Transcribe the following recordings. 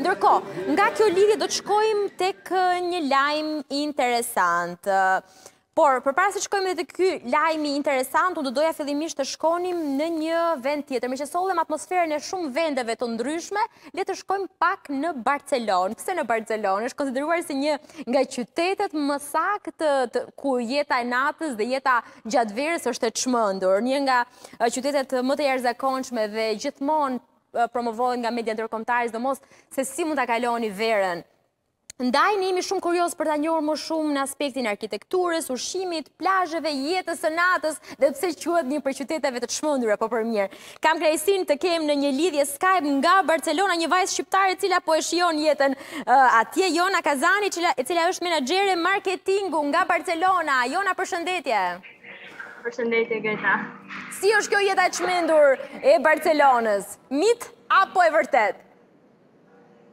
Ndërkohë, nga kjo lidhje do të shkojmë tek një lajm interesant. Por, përpara se shkojmë edhe te ky lajmi interesant, unë do doja fillimisht të shkonim në një vend tjetër. Meqë sollëm atmosferën e shumë vendeve të ndryshme, le të shkojmë pak në Barcelonë. Pse në Barcelonë? është konsideruar si një nga qytetet më saktë ku jeta e natës dhe jeta gjatë verës është e çmendur. Një nga qytetet më të jashtëzakonshme dhe gjithmonë promovohen nga media ndërkombëtare, sidomos se si mund ta kaloni verën. Ndaj ne jemi shumë kurioz për ta njohur më shumë në aspektin e arkitekturës, ushqimit, plazheve, jetës së natës dhe pse quhet një prej qyteteve të çmendura po për mirë. Kam kënaqësinë të kem në një lidhje Skype nga Barcelona një vajzë shqiptare e cila po e shijon jetën atje Jona Kazani, e cila është menaxhere marketingu nga Barcelona. Jona, përshëndetje. Përshëndetje Greta. Si është kjo jetë e çmendur e Barcelonës? Mit apo e vërtetë?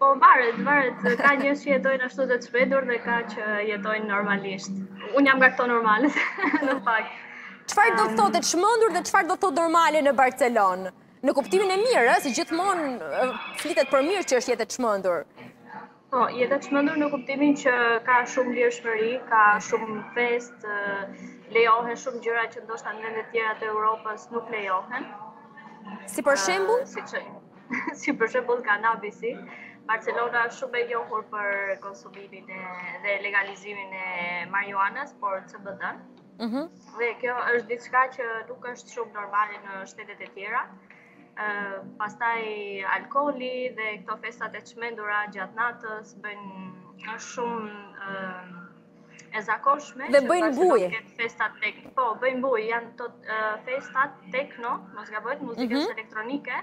Po varet, varet. Ka njerëz që jetojnë ashtu të çmendur dhe ka që jetojnë normalisht. Unë jam nga këto normalët, në fakt. Çfarë do të thotë e çmendur dhe çfarë do të thotë normale në Barcelonë? Në kuptimin e mirë, ë, se gjithmonë ë, flitet për mirë që është jetë e çmendur. Po, jetë e çmendur në kuptimin që ka shumë lirshmëri, ka shumë festë, ë, lejohen shumë gjëra që ndoshta në vende të tjera të Europës nuk lejohen. Si për shembull, Siç, si për shembull kanabisi, Barcelona është shumë e njohur për konsumimin e, dhe legalizimin e marijuanës, por CBD-n. Mhm. Mm dhe kjo është diçka që nuk është shumë normale në shtetet e tjera. Ë uh, pastaj alkooli dhe këto festat e çmendura gjatë natës bëjnë është shumë ë uh, e zakonshme dhe bëjnë bujë. Këto festat tek po bëjnë bujë, janë këto uh, festat tekno, mos gaboj, të, muzikës mm -hmm. elektronike.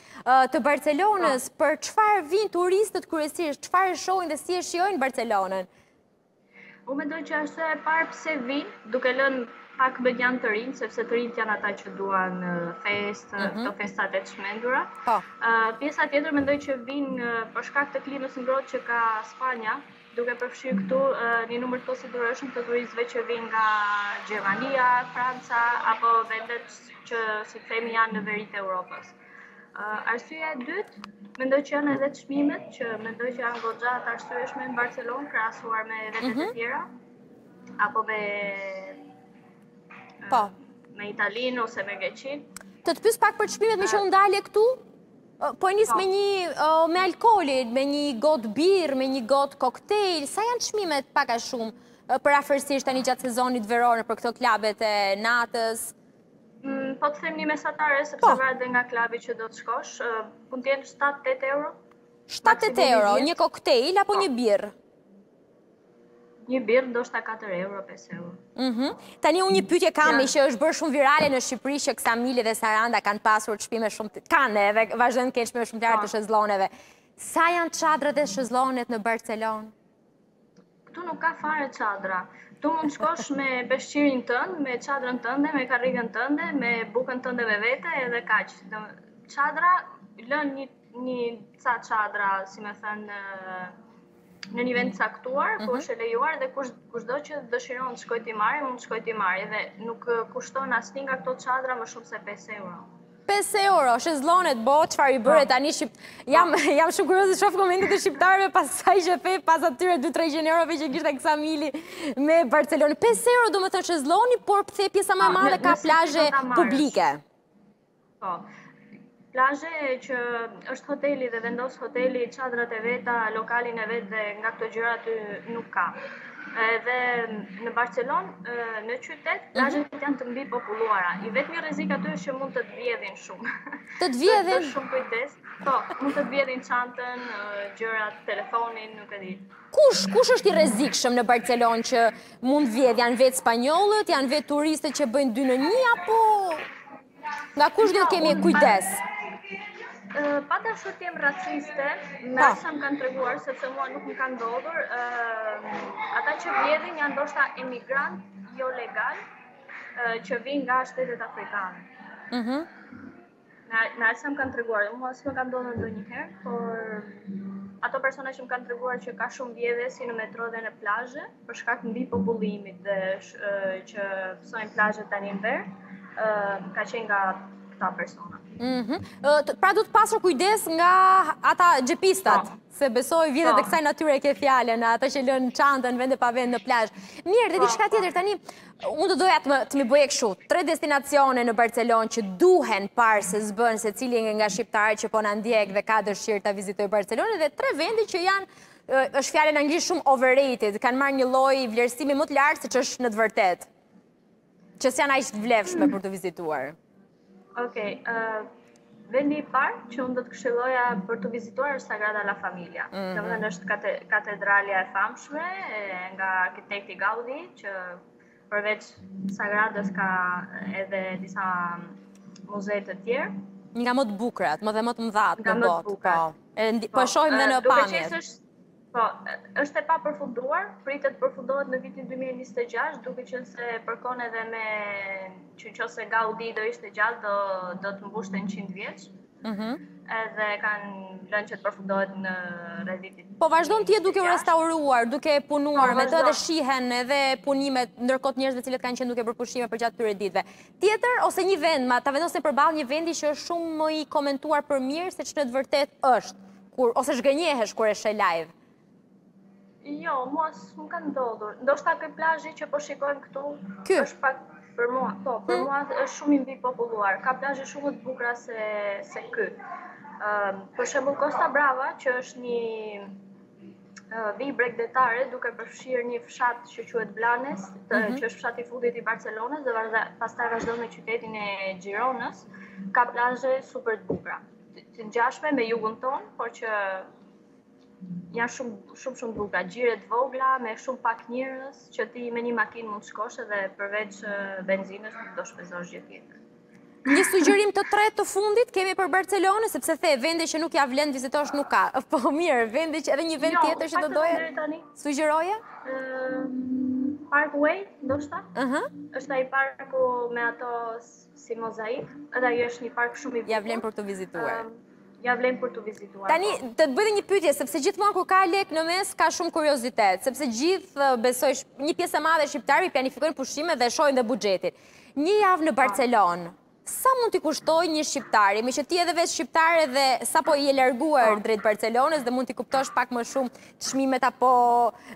Të Barcelonës, po. për çfarë vijnë turistët kryesisht, çfarë shohin dhe si e shijojnë Barcelonën? Unë mendoj që arsyeja e parë pse vijnë, duke lënë pak mënjanë të rinjtë, sepse të rinjtë janë ata që duan festë, mm -hmm. këto festat e çmendura. Po. Uh, pjesa tjetër mendoj që vijnë uh, për shkak të klimës së ngrohtë që ka Spanja, duke përfshirë këtu një numër të konsiderueshëm të turistëve që vijnë nga Gjermania, Franca apo vendet që si të themi janë në veri të Europës. Arsyeja e dytë, mendoj që janë edhe çmimet, që mendoj që janë goxha të arsyeshme në Barcelonë krahasuar me vendet e mhm. tjera apo me Po. Me Italinë ose me Greqinë. Të të pyes pak për çmimet meqë u ndalje këtu? Po e nis me një me alkoolin, me një gotë birrë, me një gotë koktejl, sa janë çmimet pak a shumë? Përafërsisht tani gjatë sezonit veror për këto klabet e natës, Mm, po të them një mesatare, sepse po, varet dhe nga klabi që do të shkosh, mund të jenë 7-8 euro. 7-8 euro, një koktejl apo po, një birrë? Një birrë ndoshta 4 euro, 5 euro. Mhm. Tani unë një pyetje kam meqë është bërë shumë virale në Shqipëri që Ksamili dhe Saranda kanë pasur çmime shumë të kanë edhe vazhdojnë të kenë çmime shumë të larta të po, shezlloneve. Sa janë çadrat dhe shezllonet në Barcelonë? Këtu nuk ka fare çadra. Ti mund të shkosh me peshqirin tënd, me çadrën tënde, me karrigen tënde, me bukën tënde me vete edhe kaq. Çadra lën një një ca çadra, si me thënë, në një vend të caktuar, ku mhm. është e lejuar dhe kush kushdo që dëshiron të shkojë t'i marrë, mund të shkojë t'i marrë dhe nuk kushton asnjë nga këto çadra më shumë se 5 euro. 5 euro, shezllonet, bo, çfarë i bëre, po. tani shqip... Jam, po. jam shumë kurioz të shof komentet e shqiptarëve pas asaj që the, pas atyre 2-300 euro që kishte Ksamili me Barcelonën. 5 euro, domethënë, shezlloni, por pse pjesa më e madhe ka plazhe publike. Po. Plazhe që është hoteli dhe vendos hoteli, çadrat e veta, lokalin e vet dhe nga këto gjëra aty nuk ka. Edhe në Barcelonë, në qytet, mhm. plazhet mm -hmm. janë të mbipopulluara. I vetmi rrezik aty është që mund të të vjedhin shumë. Të të vjedhin shumë kujdes. Po, mund të të vjedhin çantën, gjërat, telefonin, nuk e di. Kush, kush është i rrezikshëm në Barcelonë që mund të vjedhë? Janë vetë spanjollët, janë vetë turistët që bëjnë dy në një apo Nga kush do të kemi kujdes? Pa dashur të jem raciste, me aq sa më kanë treguar, sepse mua nuk më ka ndodhur, ata që vjedhin janë ndoshta emigrantë jo legalë, që vijnë nga shtetet afrikane. Mhm. Me aq sa më kanë treguar, dhe mua s'më ka ndodhur ndonjëherë, por ato persona që më kanë treguar që ka shumë vjedhje si në metro dhe në plazhe, për shkak të mbipopullimit dhe që pësojnë plazhet tani në verë, ka qenë nga këta persona. Mhm. Pra duhet pasur kujdes nga ata xhepistat, po, se besoj vjedhjet po, e kësaj natyre e ke fjalën, ata që lënë çantën vend e pa vend në plazh. Mirë, dhe diçka po tjetër tani, unë të doja të mi bëjë e këshu, tre destinacione në Barcelon që duhen parë se zbën se cilin nga shqiptarë që po në ndjek dhe ka dërshirë të vizitoj Barcelon, dhe tre vendi që janë Është fjalë në anglisht shumë overrated, kanë marrë një lloj vlerësimi më të lartë se ç'është në të vërtetë. Që s'janë aq të vlefshme për t'u vizituar. Okej, ë vendi i parë që unë do të këshilloja për t'u vizituar është Sagrada la Familia. Mm -hmm. Domethënë është katedralja e famshme e, nga arkitekti Gaudi që Përveç Sagradës ka edhe disa muze të tjerë. Nga më të bukrat, më dhe më të mdhat në botë. Po. po. Po e shojmë dhe në pamjet. Po, është e papërfunduar, pritet të përfundohet në vitin 2026, duke qenë se përkon edhe me që në qoftë se Gaudi do ishte gjallë, do, do të mbushte 100 vjeç. Mhm. Mm edhe kanë lënë që të përfundohet në 2026. Po vazhdon të jetë duke u restauruar, duke punuar po, me të edhe shihen edhe punimet ndërkohë njerëz të cilët kanë qenë duke bërë pushime përgjatë këtyre ditëve. Tjetër ose një vend, ma ta vendosim përballë një vendi që është shumë më i komentuar për mirë se ç'në të vërtetë është, kur ose zhgënjehesh kur e sheh live. Jo, mua s'më ka ndodhur. Ndoshta ky plazhi që po shikojmë këtu ky. është pak për mua, po, për hmm. mua është shumë i mbipopulluar. Ka plazhe shumë më të bukura sesa ky. Ëm, uh, për shembull Costa Brava, që është një uh, vijë bregdetare duke përfshirë një fshat që quhet Blanes, të, mm -hmm. që është fshati i fundit i Barcelonës dhe vazhda, pastaj vazhdon me qytetin e Gironës, ka plazhe super të bukura. Të ngjashme me jugun tonë, por që Janë shumë shumë shumë bukur, gjire të vogla me shumë pak njerëz që ti me një makinë mund të shkosh edhe përveç benzinës nuk do shpenzosh gjë tjetër. Një sugjerim të tretë të fundit kemi për Barcelonën sepse the vende që nuk ia vlen t'i vizitosh nuk ka. Po mirë, vende që edhe një vend jo, tjetër që do doje. Të sugjeroje? Park Güell, ndoshta? Ëh. Është ai parku me ato si mozaik, edhe ajo është një park shumë i bukur. Ia vlen për të vizituar. Ia vlen për të vizituar. Tani, po. të të bëj një pytje, sepse gjithmonë kur ka lekë në mes, ka shumë kuriozitet, sepse gjithë besoj, një pjesë e madhe e shqiptarëve planifikojnë pushime dhe shohin dhe buxhetin. Një javë në po. Barcelonë, sa mund t'i kushtojë një shqiptari, meqë ti je dhe vetë shqiptare dhe sapo je larguar po. drejt Barcelonës dhe mund t'i kuptosh pak më shumë çmimet apo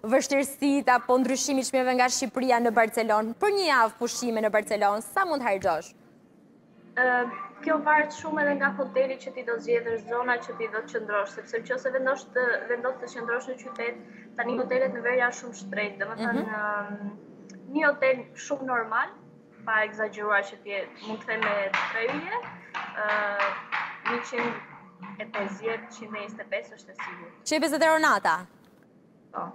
vështirësitë apo ndryshimin e çmimeve nga Shqipëria në Barcelonë? Për një javë pushime në Barcelonë, sa mund të harxhosh? kjo varet shumë edhe nga hoteli që ti do zgjedhësh, zona që ti do të qëndrosh, sepse nëse vendos të vendos të qëndrosh në qytet, tani hotelet në verë janë shumë të shtrenjtë, domethënë mm -hmm. një hotel shumë normal pa ekzagjeruar që t'i mund të them me tre yje, ë 150 125 është e sigurt. 150 euro nata. Po.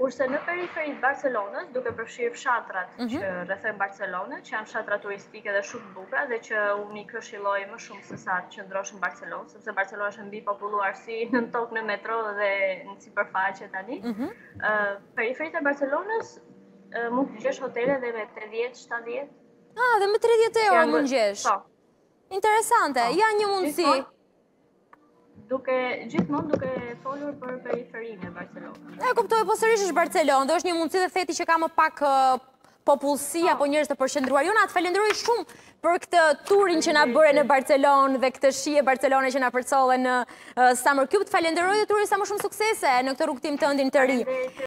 Kurse në periferi të Barcelonës, duke përfshirë fshatrat mm -hmm. që rrethojnë Barcelonën, që janë fshatra turistike dhe shumë të bukura dhe që unë i këshilloj më shumë sesa të qëndrosh në Barcelonë, sepse Barcelona është e mbipopulluar si nën tokë në metro dhe në sipërfaqe tani. Mm -hmm. uh, periferitë e Barcelonës Mund të gjesh hotele dhe me 30, 70. Ah, dhe me 30 euro mund të gjesh. Po. Interesante, po. ja një mundësi. Duke gjithmonë duke folur për periferinë e Barcelonës. E kuptoj, po sërish është Barcelonë, dhe është një mundësi dhe fakti që ka më pak popullsi po. apo njerëz të përqendruar. Jona, të falenderoj shumë për këtë turin që na bëre në Barcelonë dhe këtë shije Barcelone që na përcolle në Summer Cube. Të falenderoj dhe të uroj sa më shumë suksese në këtë rrugëtim tëndin të ri.